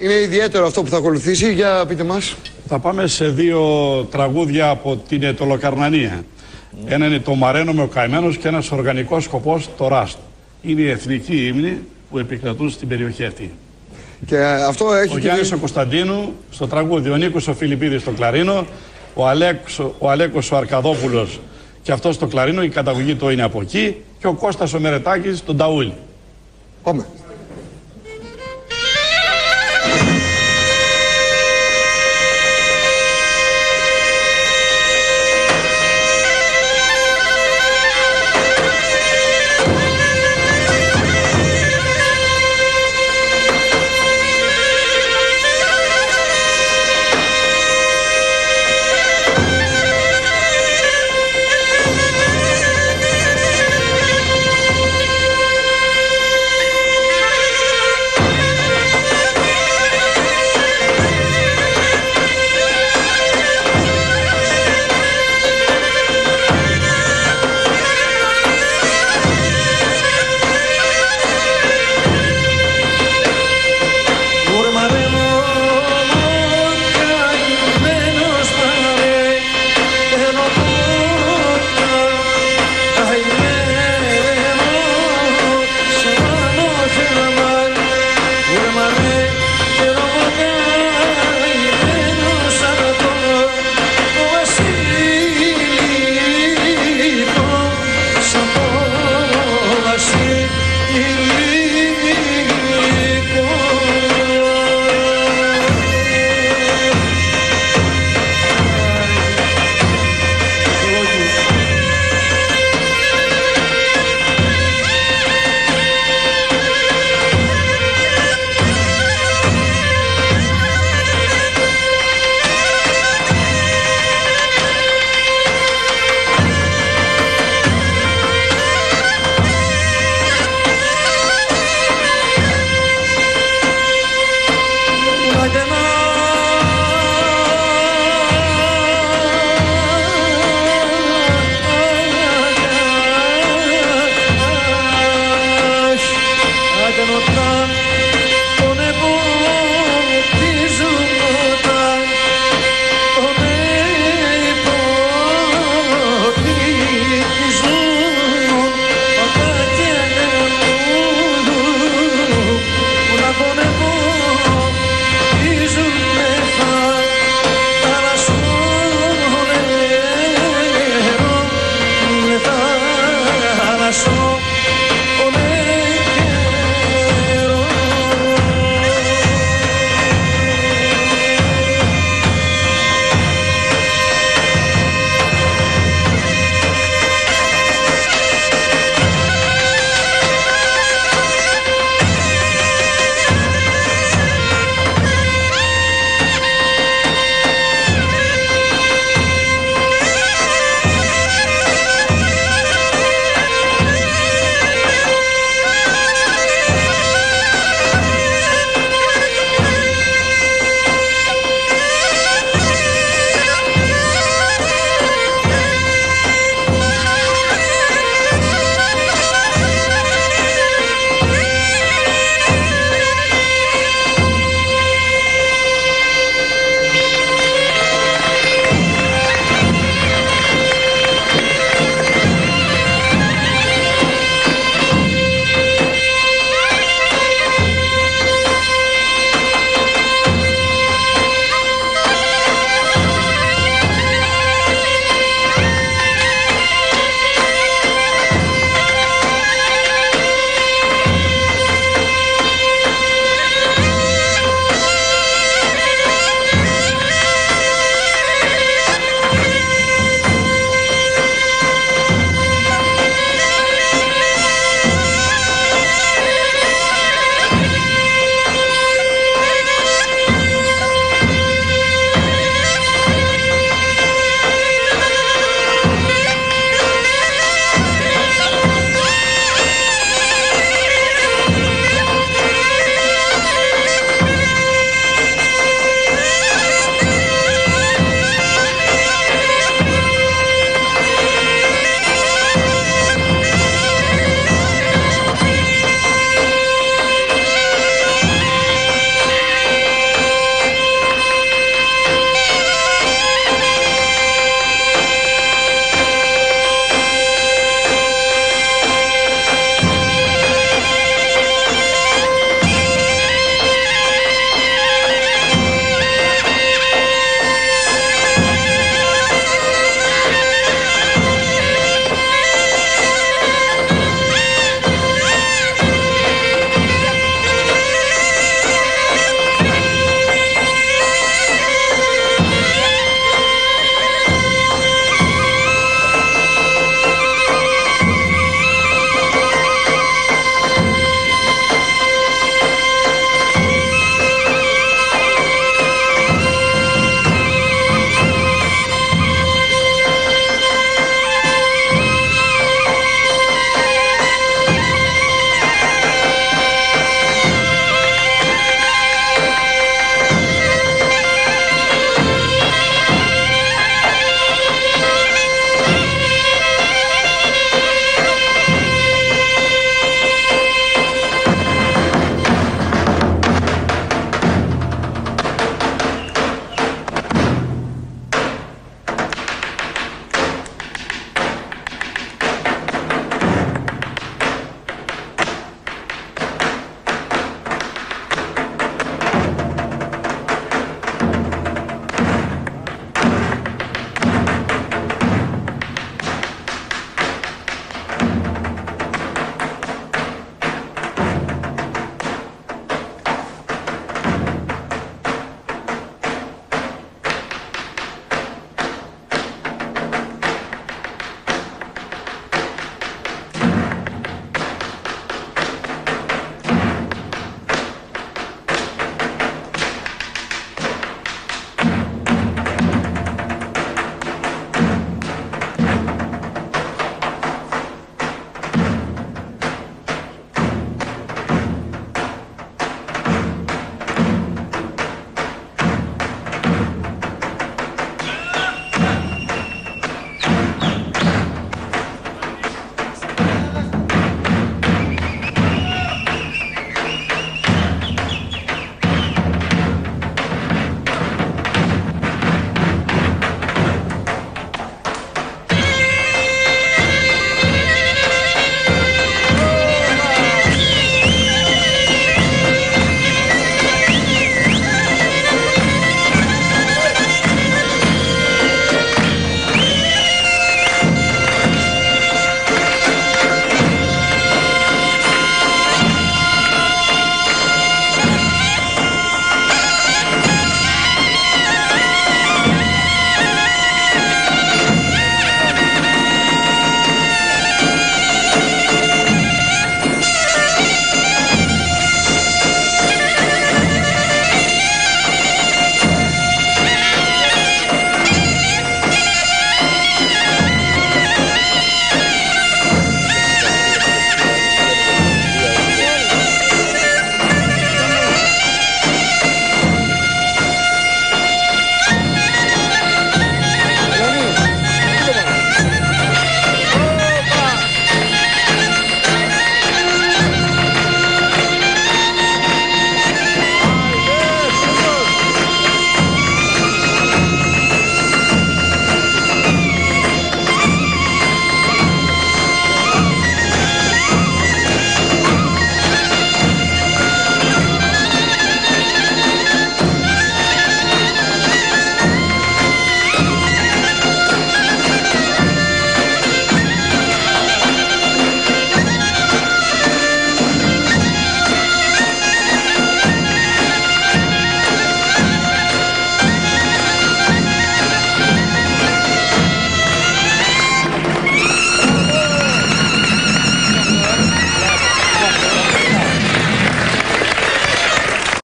Είναι ιδιαίτερο αυτό που θα ακολουθήσει. Για πείτε μας. Θα πάμε σε δύο τραγούδια από την Ετωλοκαρνανία. Ένα είναι το Μαρένο με ο Καημένος και ένας οργανικός σκοπός το Ράστ. Είναι η εθνική ύμνοι που επικρατούν στην περιοχή αυτή. Και ε, αυτό έχει. Ο και- Γιάννης ο Κωνσταντίνου στο τραγούδι, ο Νίκος ο Φιλιππίδης στο κλαρίνο, ο, Αλέκος, ο Αλέκος ο Αρκαδόπουλος και αυτός στο κλαρίνο, η καταγωγή του είναι από εκεί και ο Κώστας ο Μερετάκης στον Ταούλη. Πάμε.